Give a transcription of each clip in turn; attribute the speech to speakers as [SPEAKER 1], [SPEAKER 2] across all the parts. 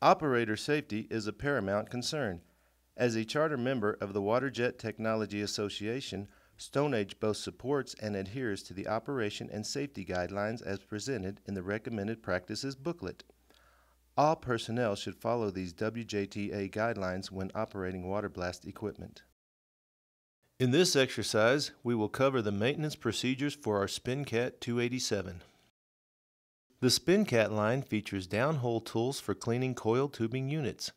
[SPEAKER 1] Operator safety is a paramount concern. As a charter member of the Waterjet Technology Association, StoneAge both supports and adheres to the operation and safety guidelines as presented in the Recommended Practices booklet. All personnel should follow these WJTA guidelines when operating water blast equipment. In this exercise, we will cover the maintenance procedures for our SpinCat 287. The SpinCat line features downhole tools for cleaning coil tubing units.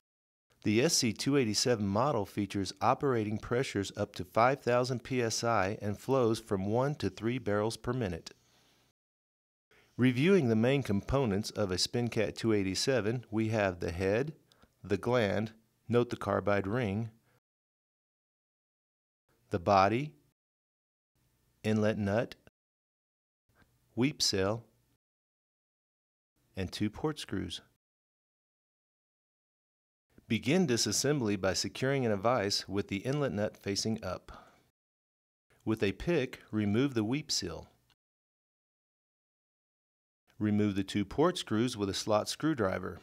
[SPEAKER 1] The SC287 model features operating pressures up to 5,000 psi and flows from 1 to 3 barrels per minute. Reviewing the main components of a SpinCat 287, we have the head, the gland, note the carbide ring, the body, inlet nut, weep seal, and two port screws. Begin disassembly by securing in a vise with the inlet nut facing up. With a pick, remove the weep seal. Remove the two port screws with a slot screwdriver.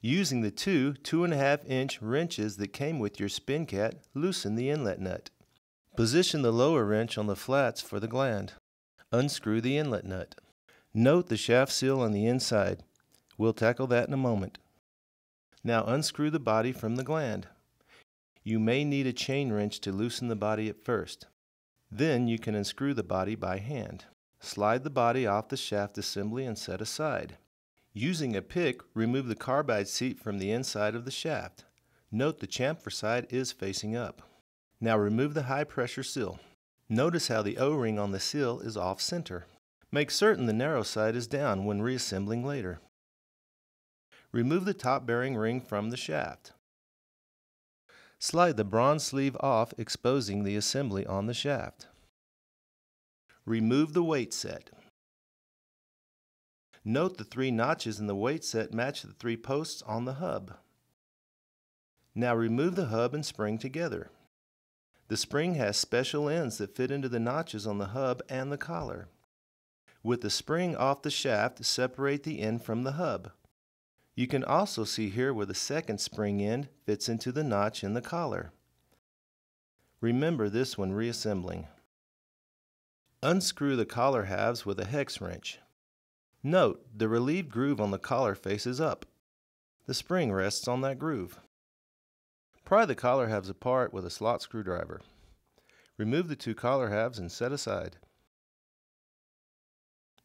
[SPEAKER 1] Using the two 2.5 inch wrenches that came with your SpinCat, loosen the inlet nut. Position the lower wrench on the flats for the gland. Unscrew the inlet nut. Note the shaft seal on the inside. We'll tackle that in a moment. Now unscrew the body from the gland. You may need a chain wrench to loosen the body at first. Then you can unscrew the body by hand. Slide the body off the shaft assembly and set aside. Using a pick, remove the carbide seat from the inside of the shaft. Note the chamfer side is facing up. Now remove the high pressure seal. Notice how the O-ring on the seal is off center. Make certain the narrow side is down when reassembling later. Remove the top bearing ring from the shaft. Slide the bronze sleeve off exposing the assembly on the shaft. Remove the weight set. Note the three notches in the weight set match the three posts on the hub. Now remove the hub and spring together. The spring has special ends that fit into the notches on the hub and the collar. With the spring off the shaft, separate the end from the hub. You can also see here where the second spring end fits into the notch in the collar. Remember this when reassembling. Unscrew the collar halves with a hex wrench. Note, the relieved groove on the collar faces up. The spring rests on that groove. Pry the collar halves apart with a slot screwdriver. Remove the two collar halves and set aside.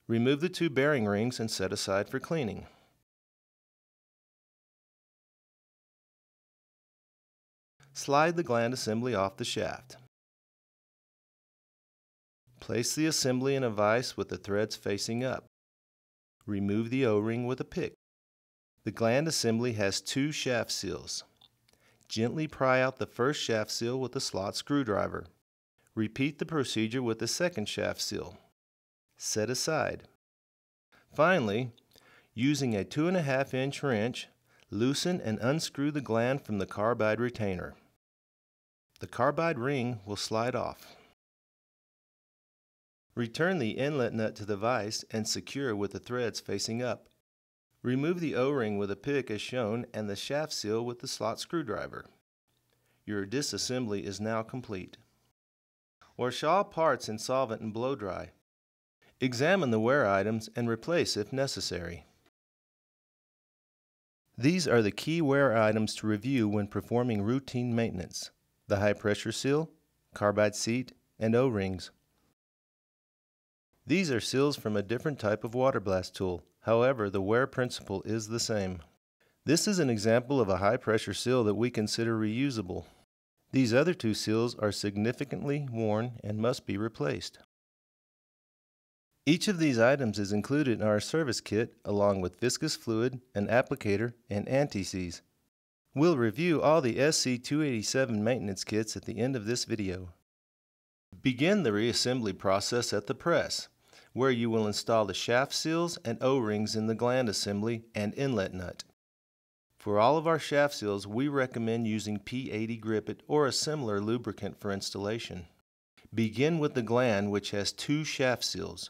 [SPEAKER 1] Remove the two bearing rings and set aside for cleaning. Slide the gland assembly off the shaft. Place the assembly in a vise with the threads facing up. Remove the O-ring with a pick. The gland assembly has two shaft seals. Gently pry out the first shaft seal with a slot screwdriver. Repeat the procedure with the second shaft seal. Set aside. Finally, using a 2.5 inch wrench, loosen and unscrew the gland from the carbide retainer. The carbide ring will slide off. Return the inlet nut to the vise and secure with the threads facing up. Remove the O-ring with a pick as shown and the shaft seal with the slot screwdriver. Your disassembly is now complete. Wash all parts in solvent and blow dry. Examine the wear items and replace if necessary. These are the key wear items to review when performing routine maintenance the high pressure seal, carbide seat, and O-rings. These are seals from a different type of water blast tool. However, the wear principle is the same. This is an example of a high pressure seal that we consider reusable. These other two seals are significantly worn and must be replaced. Each of these items is included in our service kit along with viscous fluid, an applicator, and anti-seize. We'll review all the SC287 maintenance kits at the end of this video. Begin the reassembly process at the press, where you will install the shaft seals and O-rings in the gland assembly and inlet nut. For all of our shaft seals, we recommend using P80 Grip-It or a similar lubricant for installation. Begin with the gland which has two shaft seals.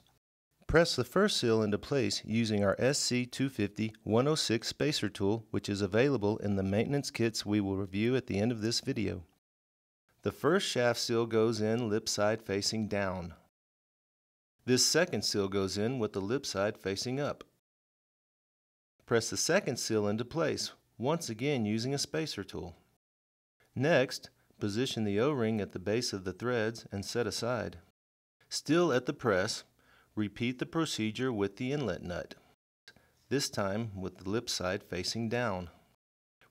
[SPEAKER 1] Press the first seal into place using our SC250-106 spacer tool which is available in the maintenance kits we will review at the end of this video. The first shaft seal goes in lip side facing down. This second seal goes in with the lip side facing up. Press the second seal into place, once again using a spacer tool. Next, position the O-ring at the base of the threads and set aside. Still at the press, Repeat the procedure with the inlet nut, this time with the lip side facing down.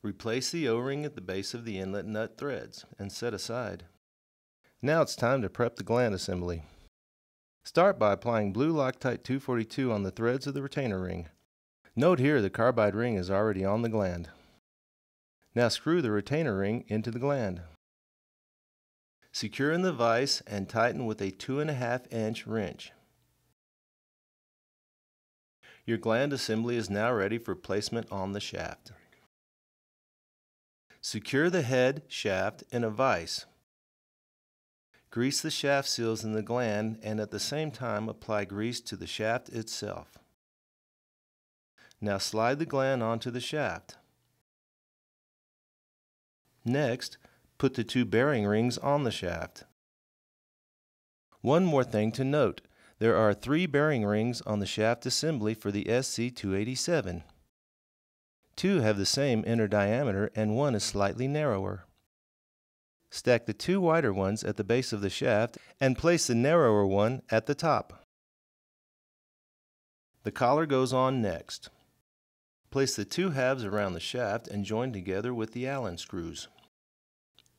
[SPEAKER 1] Replace the O-ring at the base of the inlet nut threads and set aside. Now it's time to prep the gland assembly. Start by applying blue Loctite 242 on the threads of the retainer ring. Note here the carbide ring is already on the gland. Now screw the retainer ring into the gland. Secure in the vise and tighten with a 2.5 inch wrench. Your gland assembly is now ready for placement on the shaft. Secure the head shaft in a vise. Grease the shaft seals in the gland and at the same time apply grease to the shaft itself. Now slide the gland onto the shaft. Next, put the two bearing rings on the shaft. One more thing to note. There are three bearing rings on the shaft assembly for the SC287. Two have the same inner diameter and one is slightly narrower. Stack the two wider ones at the base of the shaft and place the narrower one at the top. The collar goes on next. Place the two halves around the shaft and join together with the Allen screws.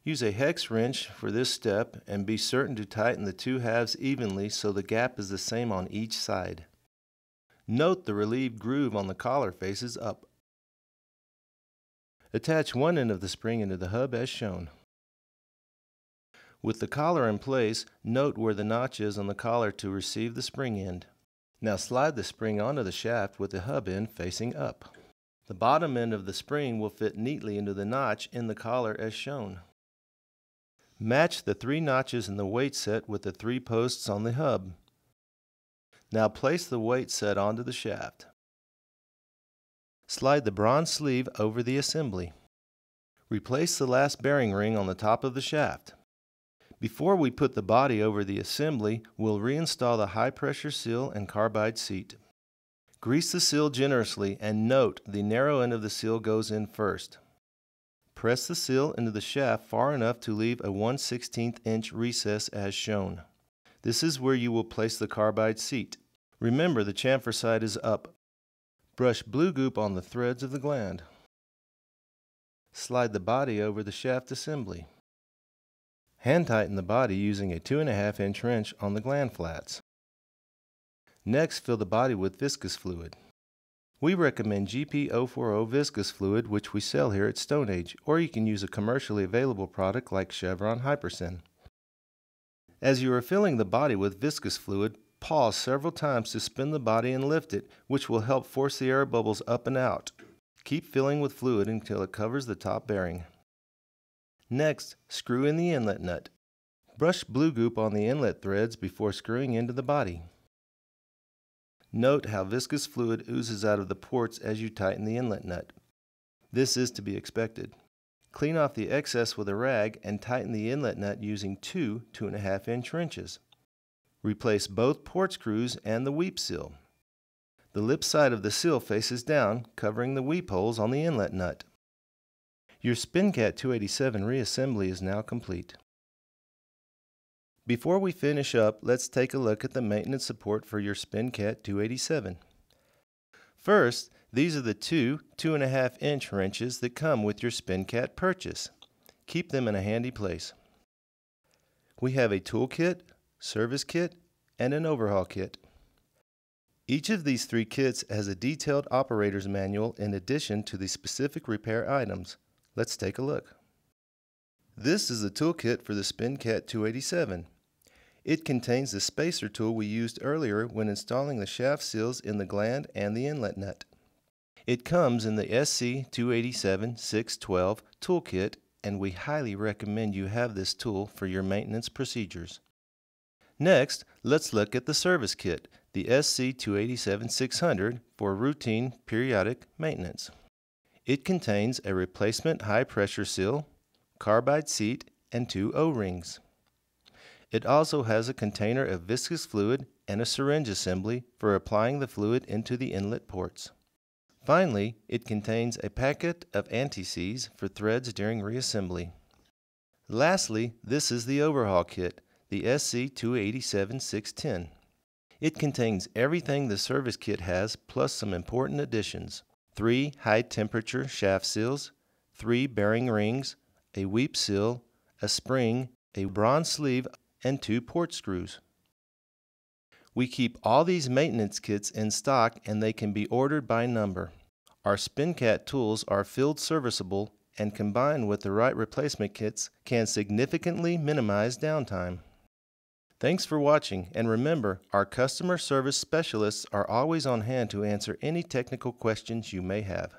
[SPEAKER 1] Use a hex wrench for this step and be certain to tighten the two halves evenly so the gap is the same on each side. Note the relieved groove on the collar faces up. Attach one end of the spring into the hub as shown. With the collar in place, note where the notch is on the collar to receive the spring end. Now slide the spring onto the shaft with the hub end facing up. The bottom end of the spring will fit neatly into the notch in the collar as shown. Match the three notches in the weight set with the three posts on the hub. Now place the weight set onto the shaft. Slide the bronze sleeve over the assembly. Replace the last bearing ring on the top of the shaft. Before we put the body over the assembly, we'll reinstall the high pressure seal and carbide seat. Grease the seal generously and note the narrow end of the seal goes in first. Press the seal into the shaft far enough to leave a 1 16th inch recess as shown. This is where you will place the carbide seat. Remember the chamfer side is up. Brush blue goop on the threads of the gland. Slide the body over the shaft assembly. Hand tighten the body using a 2.5 inch wrench on the gland flats. Next, fill the body with viscous fluid. We recommend GP040 viscous fluid, which we sell here at StoneAge, or you can use a commercially available product like Chevron HiPerSYN. As you are filling the body with viscous fluid, pause several times to spin the body and lift it, which will help force the air bubbles up and out. Keep filling with fluid until it covers the top bearing. Next, screw in the inlet nut. Brush blue goop on the inlet threads before screwing into the body. Note how viscous fluid oozes out of the ports as you tighten the inlet nut. This is to be expected. Clean off the excess with a rag and tighten the inlet nut using two 2.5 inch wrenches. Replace both port screws and the weep seal. The lip side of the seal faces down, covering the weep holes on the inlet nut. Your SpinCat 287 reassembly is now complete. Before we finish up, let's take a look at the maintenance support for your SpinCat 287. First, these are the two 2.5 inch wrenches that come with your SpinCat purchase. Keep them in a handy place. We have a tool kit, service kit, and an overhaul kit. Each of these three kits has a detailed operator's manual in addition to the specific repair items. Let's take a look. This is the toolkit for the SpinCat 287. It contains the spacer tool we used earlier when installing the shaft seals in the gland and the inlet nut. It comes in the SC287-612 toolkit and we highly recommend you have this tool for your maintenance procedures. Next, let's look at the service kit, the the SC287-600 for routine periodic maintenance. It contains a replacement high pressure seal, carbide seat, and two O-rings. It also has a container of viscous fluid and a syringe assembly for applying the fluid into the inlet ports. Finally, it contains a packet of anti-seize for threads during reassembly. Lastly, this is the overhaul kit, the SC287-610. It contains everything the service kit has plus some important additions. Three high temperature shaft seals, three bearing rings, a weep seal, a spring, a bronze sleeve, and two port screws. We keep all these maintenance kits in stock and they can be ordered by number. Our SpinCat tools are field serviceable and combined with the right replacement kits can significantly minimize downtime. Thanks for watching and remember our customer service specialists are always on hand to answer any technical questions you may have.